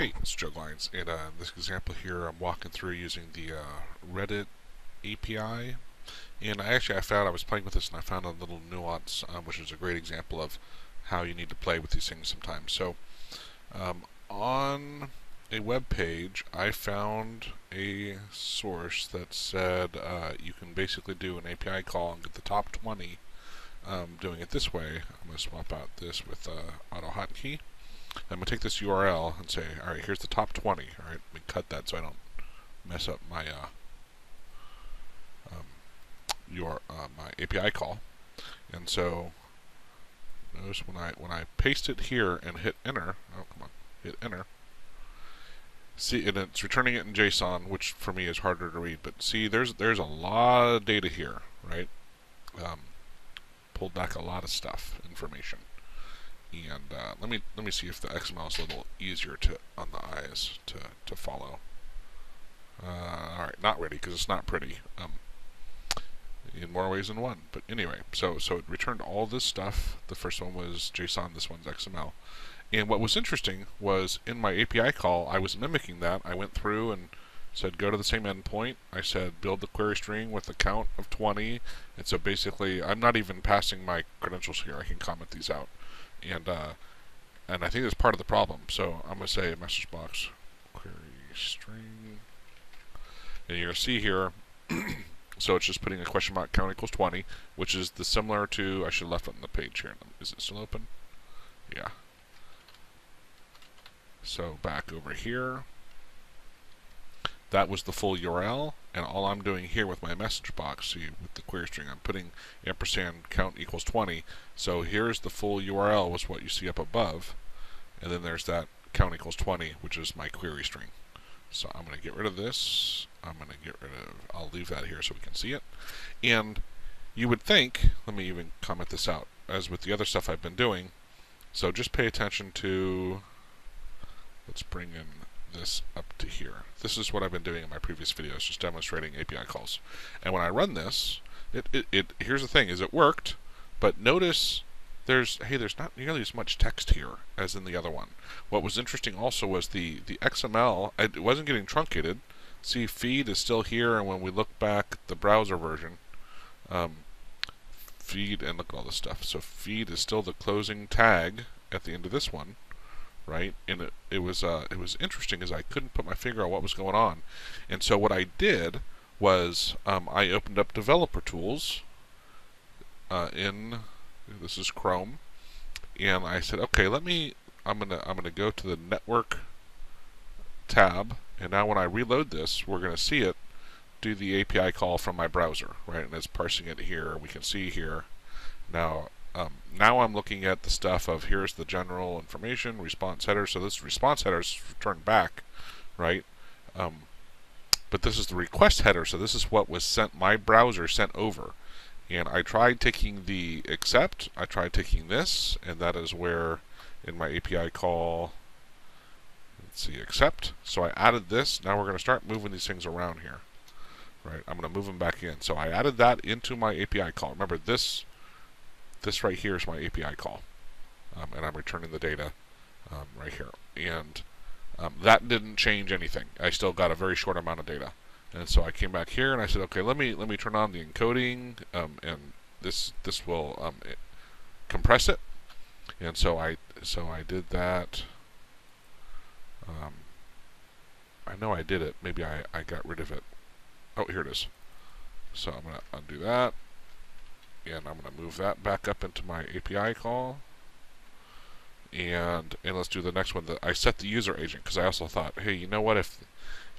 Hey, it's Joe Glines, and uh, in this example here I'm walking through using the uh, Reddit API, and I actually I found I was playing with this and I found a little nuance, um, which is a great example of how you need to play with these things sometimes. So, um, on a web page, I found a source that said uh, you can basically do an API call and get the top 20 um, doing it this way. I'm going to swap out this with uh, AutoHotkey. I'm going to take this URL and say, all right, here's the top 20. All right, let me cut that so I don't mess up my uh, um, your uh, my API call. And so notice when I when I paste it here and hit enter, oh come on, hit enter. See, and it's returning it in JSON, which for me is harder to read. But see, there's there's a lot of data here, right? Um, pulled back a lot of stuff, information and uh, let me let me see if the XML is a little easier to on the eyes to to follow. Uh, all right, not ready because it's not pretty. Um, in more ways than one, but anyway, so so it returned all this stuff. The first one was JSON. This one's XML. And what was interesting was in my API call, I was mimicking that. I went through and said go to the same endpoint. I said build the query string with a count of 20. And so basically, I'm not even passing my credentials here. I can comment these out and uh, and I think that's part of the problem. So I'm going to say message box query string, and you're going to see here. so it's just putting a question mark count equals 20, which is the similar to I should have left it on the page here. Is it still open? Yeah. So back over here that was the full URL, and all I'm doing here with my message box, see, with the query string, I'm putting ampersand count equals 20. So here's the full URL was what you see up above, and then there's that count equals 20, which is my query string. So I'm going to get rid of this. I'm going to get rid of, I'll leave that here so we can see it. And you would think, let me even comment this out, as with the other stuff I've been doing, so just pay attention to, let's bring in this up to here. This is what I've been doing in my previous videos, just demonstrating API calls. And when I run this, it, it, it here's the thing, is it worked, but notice there's, hey, there's not nearly as much text here as in the other one. What was interesting also was the, the XML, it wasn't getting truncated. See, feed is still here, and when we look back at the browser version, um, feed, and look at all this stuff. So feed is still the closing tag at the end of this one right? And it, it was uh, it was interesting as I couldn't put my finger on what was going on, and so what I did was um, I opened up Developer Tools uh, in this is Chrome, and I said, okay, let me I'm gonna I'm gonna go to the Network tab, and now when I reload this, we're gonna see it do the API call from my browser, right? And it's parsing it here. We can see here. Now um, now I'm looking at the stuff of here's the general information, response header. So this response header is returned back, right? Um, but this is the request header. So this is what was sent, my browser sent over. And I tried taking the accept, I tried taking this, and that is where in my API call, let's see, accept. So I added this. Now we're going to start moving these things around here. Right, I'm going to move them back in. So I added that into my API call. Remember, this this right here is my API call. Um, and I'm returning the data um, right here. And um, that didn't change anything. I still got a very short amount of data. And so I came back here and I said, okay, let me let me turn on the encoding, um, and this this will um, it, compress it. And so I so I did that. I know I did it. Maybe I, I got rid of it. Oh, here it is. So I'm going to undo that and I'm going to move that back up into my API call. And and let's do the next one. That I set the user agent because I also thought, hey, you know what? If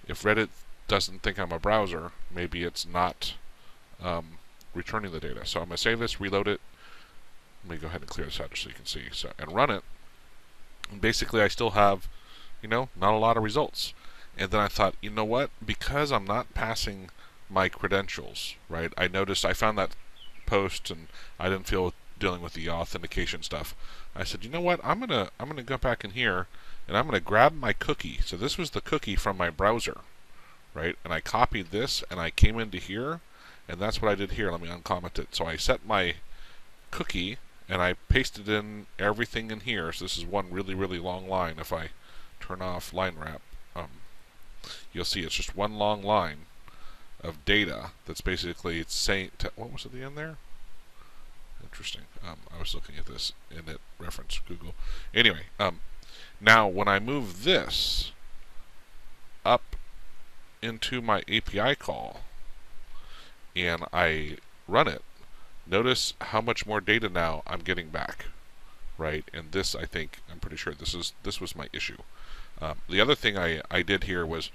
if Reddit doesn't think I'm a browser, maybe it's not um, returning the data. So I'm going to save this, reload it. Let me go ahead and clear this out so you can see. So and run it. And basically, I still have, you know, not a lot of results. And then I thought, you know what? Because I'm not passing my credentials, right? I noticed I found that post, and I didn't feel dealing with the authentication stuff. I said, you know what? I'm gonna I'm gonna go back in here, and I'm gonna grab my cookie. So this was the cookie from my browser, right? And I copied this, and I came into here, and that's what I did here. Let me uncomment it. So I set my cookie, and I pasted in everything in here. So this is one really really long line. If I turn off line wrap, um, you'll see it's just one long line of data that's basically it's saying, what was at the end there? Interesting. Um, I was looking at this and it referenced Google. Anyway, um, now when I move this up into my API call and I run it, notice how much more data now I'm getting back, right? And this, I think, I'm pretty sure this is this was my issue. Um, the other thing I, I did here was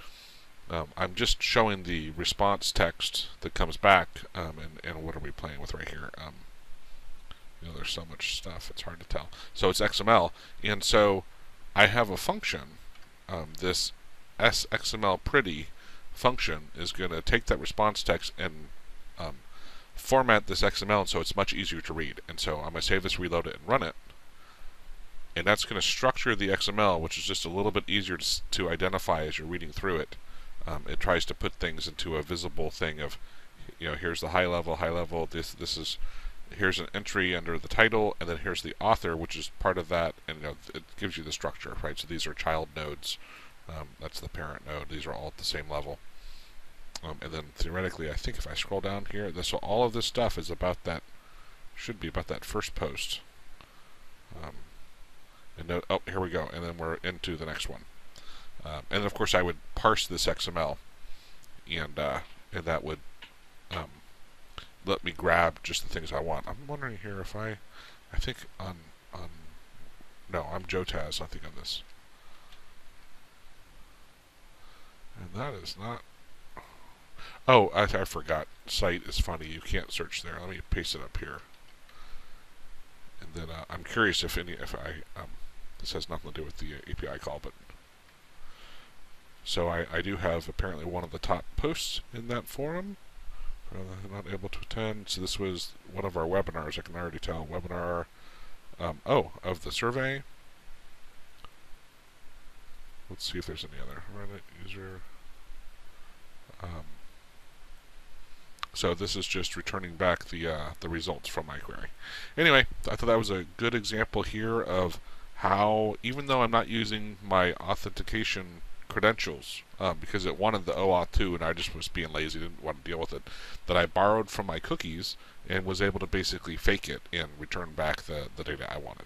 um, I'm just showing the response text that comes back, um, and, and what are we playing with right here? Um, you know, there's so much stuff, it's hard to tell. So it's XML, and so I have a function, um, this sxml pretty function is going to take that response text and um, format this XML and so it's much easier to read. And so I'm going to save this, reload it, and run it. And that's going to structure the XML, which is just a little bit easier to, to identify as you're reading through it. Um, it tries to put things into a visible thing of, you know, here's the high level, high level. This this is here's an entry under the title, and then here's the author, which is part of that, and you know, it gives you the structure, right? So these are child nodes. Um, that's the parent node. These are all at the same level. Um, and then theoretically, I think if I scroll down here, this all of this stuff is about that, should be about that first post. Um, and oh, here we go. And then we're into the next one. Um, and of course, I would parse this XML, and uh, and that would um, let me grab just the things I want. I'm wondering here if I, I think on on, no, I'm Jotaz. I think on this, and that is not. Oh, I, I forgot. Site is funny. You can't search there. Let me paste it up here. And then uh, I'm curious if any if I um, this has nothing to do with the uh, API call, but so I, I do have apparently one of the top posts in that forum. Uh, not able to attend. So this was one of our webinars. I can already tell webinar. Um, oh, of the survey. Let's see if there's any other Reddit user. Um, so this is just returning back the uh, the results from my query. Anyway, I thought that was a good example here of how, even though I'm not using my authentication credentials um, because it wanted the OAuth 2 and I just was being lazy, didn't want to deal with it, that I borrowed from my cookies and was able to basically fake it and return back the, the data I wanted.